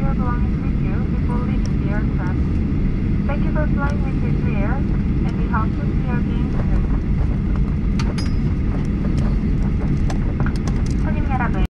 your belongings with you before leaving the aircraft. Thank you for flying with Jeju Air, and we hope to see you again soon.